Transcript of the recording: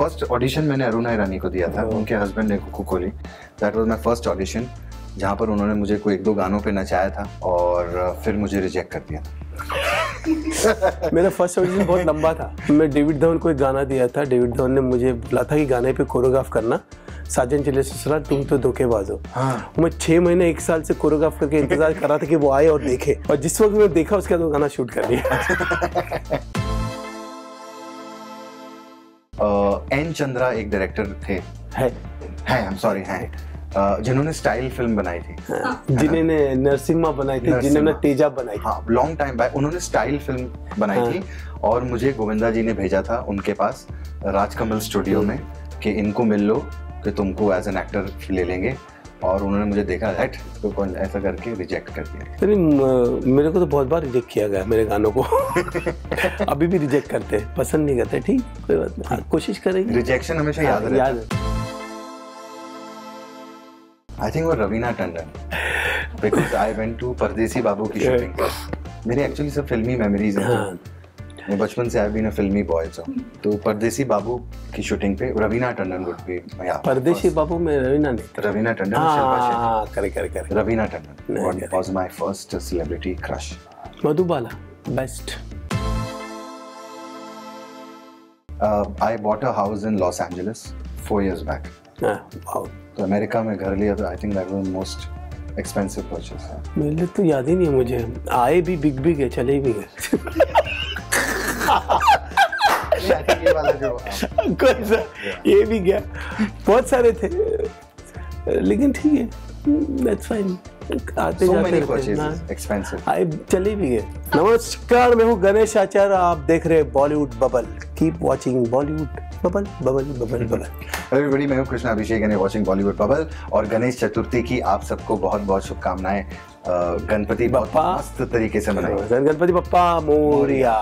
First audition मैंने अरुणा ईरानी को दिया था उनके हस्बैंड ने Kuku Kohli that was my first audition जहाँ पर उन्होंने मुझे कोई एक दो गानों पे नचाया था और फिर मुझे रिजेक्ट कर दिया। मेरा फ़र्स्ट ऑडिशन बहुत लंबा था। मैं डेविड धवन को एक गाना दिया था। डेविड धवन ने मुझे बोला था कि गाने पे कोरियोग्राफ करना। साजन चले ससुराल तुम तो धोखेबाज हो। हाँ। मैं छह महीने एक साल से कोरियोग्राफ करके इंतज़ार कर रहा था कि वो आए और देखे। और जिस वक्त मैं देखा उसके बाद वो गाना शूट कर लिया एन चंद्रा एक डायरेक्टर थे। है। हैं आई एम सॉरी हैं जिन्होंने स्टाइल फ़िल्म बनाई थी। जिन्होंने नरसिम्हा बनाई थी जिन्होंने तेजा बनाई हाँ लॉन्ग टाइम बैक उन्होंने स्टाइल फ़िल्म बनाई हाँ। थी और मुझे गोविंदा जी ने भेजा था उनके पास राजकमल स्टूडियो में कि इनको मिल लो कि तुमको एज एन एक्टर ले लेंगे। और उन्होंने मुझे देखा हट इसको कौन ऐसा करके रिजेक्ट कर दिया। अरे मेरे को तो बहुत बार रिजेक्ट किया गया मेरे गानों को। अभी भी रिजेक्ट करते हैं पसंद नहीं करते ठीक? कोई बात नहीं। हाँ, कोशिश करेंगे। रिजेक्शन हमेशा याद हाँ, रहता याद है। आई थिंक वो Raveena Tandon. Because I went to Pardesi Babu की शूटिंग मेरी एक्चुअली सब फिल्मी मेमोरीज हैं। हाँ। मैं बचपन से आई बीन अ फिल्मी बॉय सो तो परदेसी बाबू की शूटिंग पे रवीना टंडन वुड बी परदेशी बाबू में रवीना नहीं. रवीना टंडन शेट्टी. हाँ करे करे करे Raveena Tandon was my first celebrity crush. Madhubala best Uh, I bought a house in Los Angeles four years back. हाँ तो अमेरिका में घर लिया तो I think that was most expensive purchase मेरे तो याद ही नहीं है मुझे. आए भी बिग बिग है चले भी गए. ये वाला जो कौन सा ये भी गया। बहुत सारे थे। लेकिन ठीक है। दैट्स फाइन आते so जाते हैं. आए चले भी गए। नमस्कार मैं हूँ गणेश आचार्य। आप देख रहे हैं Bollywood Bubble. Keep watching Bollywood Bubble Bubble Bubble Bubble everybody मैं हूँ Krishna Abhishek and watching Bollywood Bubble और गणेश चतुर्थी की आप सबको बहुत बहुत शुभकामनाएँ। गणपति बप्पा। मस्त तरीके से मनाएँ गणपति बप्पा मोरिया।